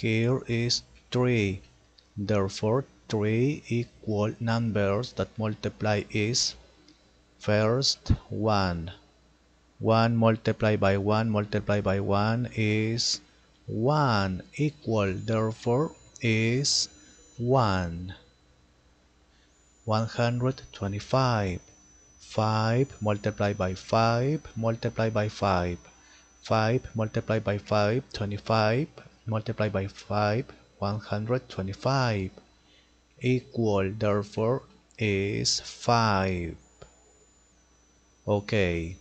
here is 3 therefore 3 equal numbers that multiply is first 1 1 multiplied by 1 multiplied by 1 is 1 equal therefore is 1 125 5 multiplied by 5 multiplied by 5 5 multiplied by 5 25 multiplied by 5 125 equal therefore is 5 okay